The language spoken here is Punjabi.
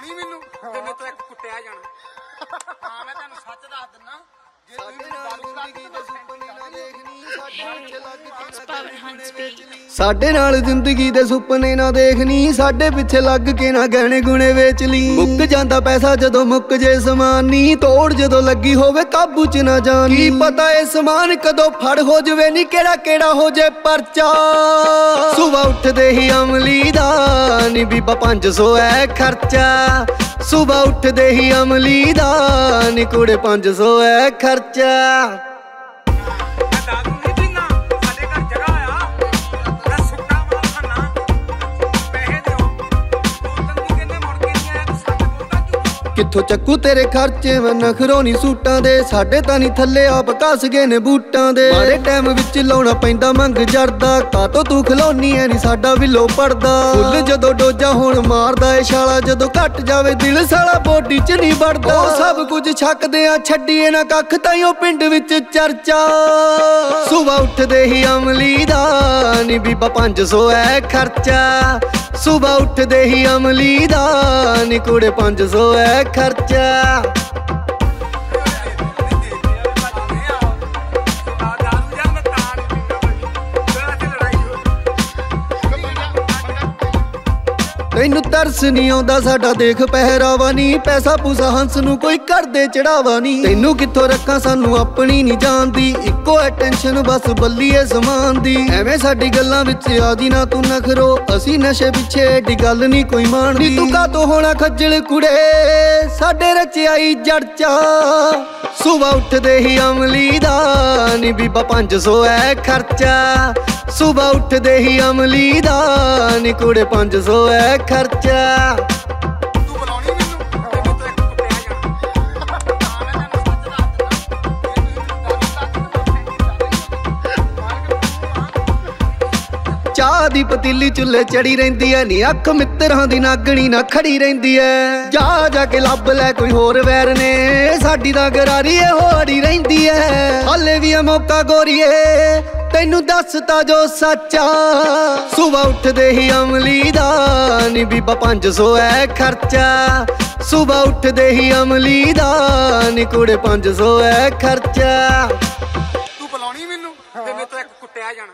ਬੁਲਾਉਣੀ ਮੈਨੂੰ? ਤੇ ਮੇਰੇ ਤੋਂ ਇੱਕ ਕੁੱਟਿਆ ਜਾਣਾ। ਹਾਂ ਮੈਂ ਤੁਹਾਨੂੰ ਸੱਚ ਦੱਸ ਦਿੰਨਾ। ਜੇ ਤੁਸੀਂ ਸਾਡੇ ਮੈਨੂੰ ਨਾਲ ਦਾਰੂ ਜ਼ਿੰਦਗੀ ਦੇ ਸੁਪਨੇ ਨਾ ਦੇਖਣੀ ਸਾਡੇ ਲੱਗ ਕੇ ਨਾਲ ਜ਼ਿੰਦਗੀ ਦੇ ਸੁਪਨੇ ਨਾ ਦੇਖਣੀ ਸਾਡੇ ਪਿੱਛੇ ਲੱਗ ਕੇ ਨਾ ਗਹਿਣੇ ਗੁਣੇ ਵੇਚ ਲਈ। ਮੁੱਕ ਜਾਂਦਾ ਪੈਸਾ ਜਦੋਂ ਮੁੱਕ ਜੇ ਸਮਾਨ ਨੀ ਤੋੜ ਜਦੋਂ ਲੱਗੀ ਹੋਵੇ ਕਾਬੂ ਚ ਨਾ ਜਾਣੀ ਕੀ ਪਤਾ ਇਹ ਸਮਾਨ ਕਦੋਂ ਫੜ ਹੋ ਜਵੇ ਨੀ ਕਿਹੜਾ ਕਿਹੜਾ ਹੋ ਜੇ ਪਰਚਾ। ਸੁਬਾ ਉੱਠਦੇ ਹੀ ਅਮਲੀ ਦਾ ਨੀ ਬੀਬਾ 500 ਐ ਖਰਚਾ। ਸੁਬਾ ਉੱਠਦੇ ਹੀ ਅਮਲੀ ਦਾ ਨੀ ਕੁੜੇ 500 ਐ ਖਰਚਾ। ਕਿੱਥੋਂ ਚੱਕੂ ਤੇਰੇ ਖਰਚੇ? ਵ ਨਖਰੋਣੀ ਸੂਟਾਂ ਦੇ। ਸਾਡੇ ਤਾਂ ਨਹੀਂ ਥੱਲੇ ਆਪ ਕੱਸ ਗਏ ਨੇ ਬੂਟਾਂ ਦੇ। ਮਾਰੇ ਟਾਈਮ ਵਿੱਚ ਲਾਉਣਾ ਪੈਂਦਾ ਮੰਗ ਜਰਦਾ। ਕਾਤੋਂ ਤੂੰ ਖਲੋਨੀ, ਐ ਨਹੀਂ ਸਾਡਾ ਵਿਲੋ ਪੜਦਾ। ਫੁੱਲ ਜਦੋਂ ਡੋਜਾ ਹੁਣ ਮਾਰਦਾ ਏ ਛਾਲਾ। ਜਦੋਂ ਘਟ ਜਾਵੇ ਦਿਲ, ਸਾਲਾ ਬੋਡੀ ਚ ਨਹੀਂ ਵੜਦਾ। ਉਹ ਸਭ ਕੁਝ ਛੱਕਦੇ ਆ, ਛੱਡੀਏ ਨਾ ਕੱਖ ਤਾਈਓ ਪਿੰਡ ਵਿੱਚ ਚਰਚਾ। ਸੁਬਾ ਉੱਠਦੇ ਹੀ ਅਮਲੀ ਦਾ। ਨੀ ਬੀਬਾ 500 ਐ ਖਰਚਾ। ਸੁਬਾ ਉੱਠਦੇ ਹੀ ਅਮਲੀ ਦਾ ਨੀ ਕੁੜੇ 500 ਐ ਖਰਚਾ। ਤੈਨੂੰ ਤਰਸ ਨਹੀਂ ਆਉਂਦਾ, ਸਾਡਾ ਦੇਖ ਪਹਿਰਾਵਾ ਨਹੀਂ। ਪੈਸਾ ਪੂਸਾ ਹੰਸ ਨੂੰ ਕੋਈ ਕਰਦੇ ਚੜਾਵਾ ਨਹੀਂ। ਤੈਨੂੰ ਕਿੱਥੋਂ ਰੱਖਾਂ, ਸਾਨੂੰ ਆਪਣੀ ਨਹੀਂ ਜਾਣਦੀ। ਇੱਕੋ ਐ ਟੈਨਸ਼ਨ ਬਸ ਬੱਲੀਏ ਸਮਾਨ ਦੀ। ਐਵੇਂ ਸਾਡੀ ਗੱਲਾਂ ਵਿੱਚ ਆਦੀ ਨਾ ਤੂੰ ਨਖਰੋ। ਅਸੀਂ ਨਸ਼ੇ ਪਿੱਛੇ, ਏਡੀ ਗੱਲ ਨਹੀਂ ਕੋਈ ਮਾਣਦੀ। ਤੂੰ ਕਾਤੋਂ ਹੋਣਾ ਖੱਜਲ ਕੁੜੇ ਸਾਡੇ ਰਚਾਈ ਜੜਚਾ ਸੁਬਾ ਉੱਠਦੇ ਹੀ ਅਮਲੀ ਦਾ ਨੀ ਬੀਬਾ 500 ਐ ਖਰਚਾ। ਸੁਬਾ ਉੱਠਦੇ ਹੀ ਅਮਲੀ ਦਾ ਨੀ ਕੁੜੇ 500 ਐ ਖਰਚਾ। ਚਾਹ ਦੀ ਪਤੀਲੀ ਚੁੱਲ੍ਹੇ ਚੜੀ ਰਹਿੰਦੀ ਐ, ਨੀ ਅੱਖ ਮਿੱਤਰਾਂ ਦੀ ਨਾਗਣੀ ਨਾ ਖੜੀ ਰਹਿੰਦੀ ਐ। ਜਾ ਜਾ ਕੇ ਲੱਭ ਲੈ ਕੋਈ ਹੋਰ ਵੈਰ ਨੇ, ਸਾਡੀ ਤਾਂ ਗਰਾਰੀ ਏ ਹੋੜੀ ਰਹਿੰਦੀ ਐ। ਹਾਲੇ ਵੀ ਐ ਮੌਕਾ ਗੋਰੀਏ, ਤੈਨੂੰ ਦੱਸਤਾ ਜੋ ਸੱਚਾ ਸੁਬਾ ਉੱਠਦੇ ਹੀ ਅਮਲੀ ਦਾ, ਨੀ ਬੀਬਾ 500 ਐ ਖਰਚਾ। ਸੁਬਾ ਉੱਠਦੇ ਹੀ ਅਮਲੀ ਦਾ, ਨੀ ਕੁੜੇ 500 ਐ ਖਰਚਾ। ਤੂੰ ਬੁਲਾਉਣੀ ਮੈਨੂੰ, ਤੇ ਮੇਰੇ ਤੋਂ ਇੱਕ ਕੁੱਟਿਆ ਜਾਣਾ।